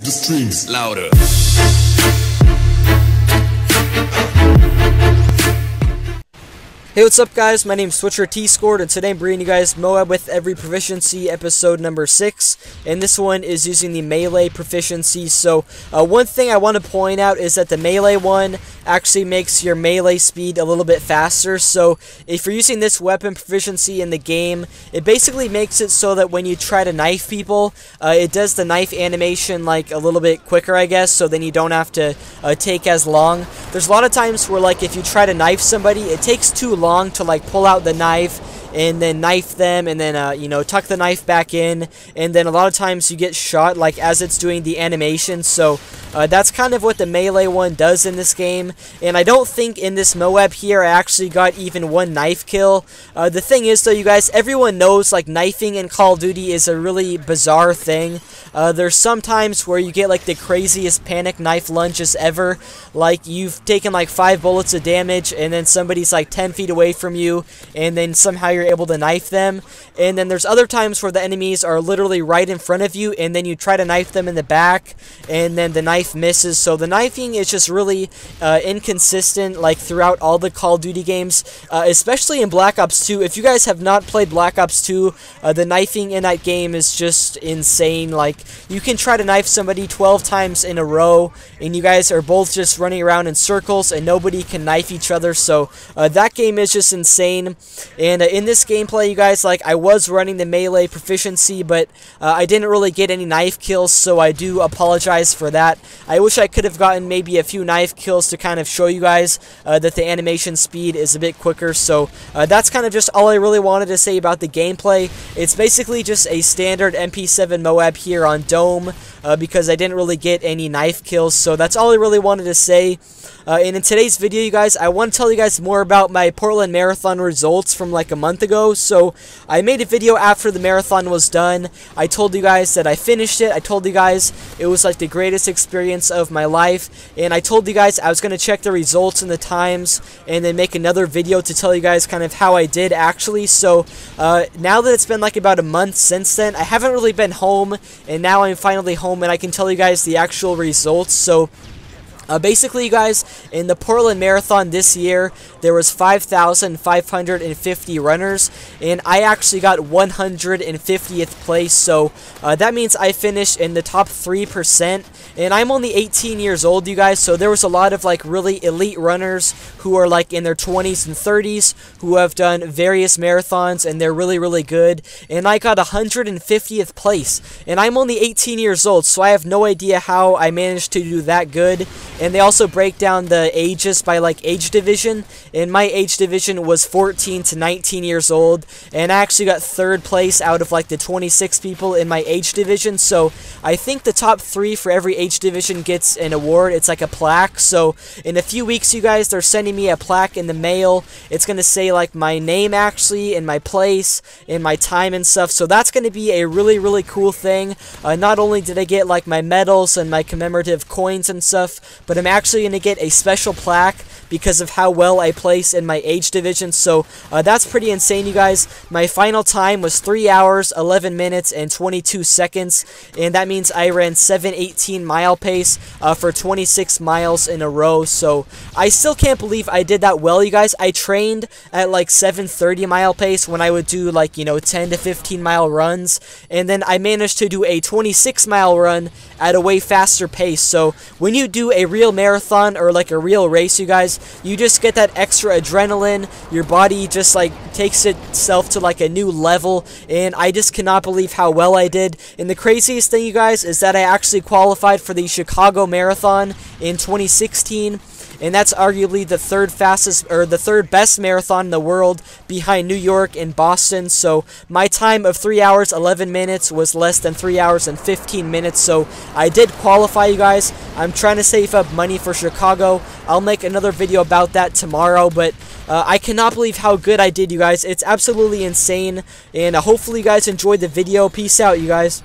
The streams louder. Hey, what's up, guys? My name's Switcher T Scored, and today I'm bringing you guys MOAB with Every Proficiency episode number 6. And this one is using the melee proficiency. So, uh, one thing I want to point out is that the melee one actually makes your melee speed a little bit faster. So, if you're using this weapon proficiency in the game, it basically makes it so that when you try to knife people, uh, it does the knife animation like a little bit quicker, I guess, so then you don't have to uh, take as long. There's a lot of times where, like, if you try to knife somebody, it takes too long long to like pull out the knife and then knife them and then uh, you know tuck the knife back in. And then a lot of times you get shot like as it's doing the animation. So uh, that's kind of what the melee one does in this game. And I don't think in this MOAB here I actually got even one knife kill. Uh, the thing is though you guys everyone knows like knifing in Call of Duty is a really bizarre thing. Uh, there's some times where you get like the craziest panic knife lunges ever. Like you've taken like five bullets of damage and then somebody's like 10 feet away from you and then somehow you're able to knife them. And then there's other times where the enemies are literally right in front of you, and then you try to knife them in the back, and then the knife misses. So the knifing is just really uh, inconsistent, like throughout all the Call of Duty games, uh, especially in Black Ops 2. If you guys have not played Black Ops 2, uh, the knifing in that game is just insane. Like you can try to knife somebody 12 times in a row, and you guys are both just running around in circles, and nobody can knife each other. So uh, that game is just insane. And uh, in this gameplay, you guys, like, I was running the melee proficiency, but uh, I didn't really get any knife kills, so I do apologize for that. I wish I could have gotten maybe a few knife kills to kind of show you guys uh, that the animation speed is a bit quicker, so uh, that's kind of just all I really wanted to say about the gameplay. It's basically just a standard MP7 MOAB here on Dome, uh, because I didn't really get any knife kills, so that's all I really wanted to say. Uh, and in today's video, you guys, I want to tell you guys more about my Portland Marathon results from like a month ago. So I made a video after the marathon was done. I told you guys that I finished it. I told you guys it was like the greatest experience of my life. And I told you guys I was going to check the results and the times and then make another video to tell you guys kind of how I did actually. So uh, now that it's been like about a month since then, I haven't really been home. And now I'm finally home and I can tell you guys the actual results. So uh, basically, you guys, in the Portland Marathon this year, there was 5,550 runners, and I actually got 150th place, so uh, that means I finished in the top 3%, and I'm only 18 years old, you guys, so there was a lot of, like, really elite runners who are, like, in their 20s and 30s, who have done various marathons, and they're really, really good, and I got 150th place, and I'm only 18 years old, so I have no idea how I managed to do that good, and they also break down the ages by like age division. And my age division was 14 to 19 years old. And I actually got third place out of like the 26 people in my age division. So I think the top three for every age division gets an award. It's like a plaque. So in a few weeks, you guys, they're sending me a plaque in the mail. It's to say like my name actually and my place and my time and stuff. So that's to be a really, really cool thing. Uh, not only did I get like my medals and my commemorative coins and stuff, but I'm actually to get a special plaque because of how well I place in my age division. So uh, that's pretty insane, you guys. My final time was 3 hours, 11 minutes, and 22 seconds. And that means I ran 718 mile pace uh, for 26 miles in a row. So I still can't believe I did that well, you guys. I trained at like 730 mile pace when I would do like, you know, 10 to 15 mile runs. And then I managed to do a 26 mile run at a way faster pace. So when you do a real marathon or like a real race, you guys, you just get that extra adrenaline. Your body just like takes itself to like a new level. And I just cannot believe how well I did. And the craziest thing, you guys, is that I actually qualified for the Chicago Marathon in 2016 and that's arguably the third fastest or the third best marathon in the world behind New York and Boston. So my time of 3 hours 11 minutes was less than 3 hours and 15 minutes. So I did qualify you guys. I'm trying to save up money for Chicago. I'll make another video about that tomorrow, but uh, I cannot believe how good I did, you guys. It's absolutely insane, and uh, hopefully you guys enjoyed the video. Peace out, you guys.